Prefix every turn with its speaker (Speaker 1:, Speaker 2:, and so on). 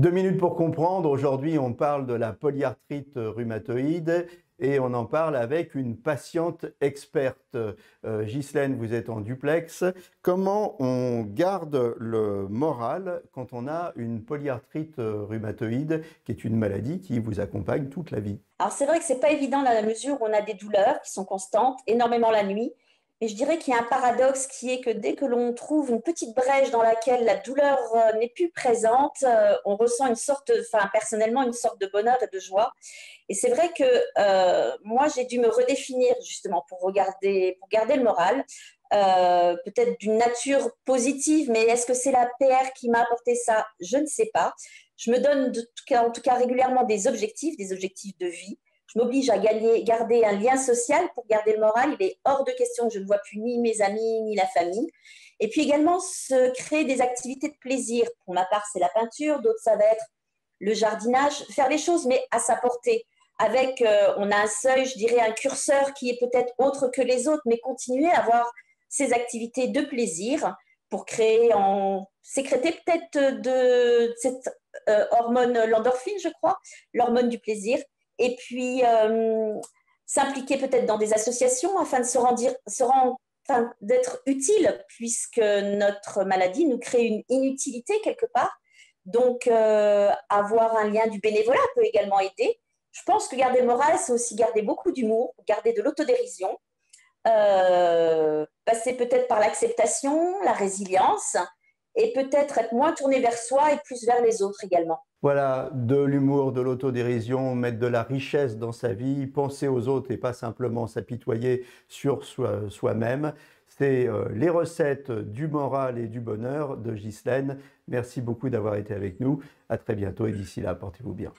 Speaker 1: Deux minutes pour comprendre. Aujourd'hui, on parle de la polyarthrite rhumatoïde et on en parle avec une patiente experte. Euh, Ghislaine, vous êtes en duplex. Comment on garde le moral quand on a une polyarthrite rhumatoïde, qui est une maladie qui vous accompagne toute la vie?
Speaker 2: Alors c'est vrai que c'est pas évident dans la mesure où on a des douleurs qui sont constantes, énormément la nuit. Et je dirais qu'il y a un paradoxe qui est que dès que l'on trouve une petite brèche dans laquelle la douleur euh, n'est plus présente, euh, on ressent une sorte, enfin personnellement, une sorte de bonheur et de joie. Et c'est vrai que euh, moi, j'ai dû me redéfinir justement pour regarder, pour garder le moral. peut-être d'une nature positive, mais est-ce que c'est la PR qui m'a apporté ça? Je ne sais pas. Je me donne en tout cas régulièrement des objectifs, des objectifs de vie je m'oblige à garder un lien social pour garder le moral. Il est hors de question que je ne vois plus ni mes amis ni la famille. Et puis également, se créer des activités de plaisir. Pour ma part, c'est la peinture, d'autres, ça va être le jardinage, faire les choses, mais à sa portée. Avec, euh, on a un seuil, je dirais, un curseur qui est peut-être autre que les autres, mais continuer à avoir ces activités de plaisir pour créer, en sécréter peut-être de cette euh, hormone l'endorphine, je crois, l'hormone du plaisir, et puis euh, s'impliquer peut-être dans des associations afin de se rendre, se d'être utile puisque notre maladie nous crée une inutilité quelque part. Donc, euh, avoir un lien du bénévolat peut également aider. Je pense que garder moral, c'est aussi garder beaucoup d'humour, garder de l'autodérision, euh, passer peut-être par l'acceptation, la résilience, et peut-être être moins tourné vers soi et plus vers les autres également.
Speaker 1: Voilà, de l'humour, de l'autodérision, mettre de la richesse dans sa vie, penser aux autres et pas simplement s'apitoyer sur soi-même. C'est euh, les recettes du moral et du bonheur de Ghislaine. Merci beaucoup d'avoir été avec nous. À très bientôt et d'ici là, portez-vous bien.